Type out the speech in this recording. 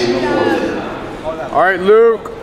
All right, Luke.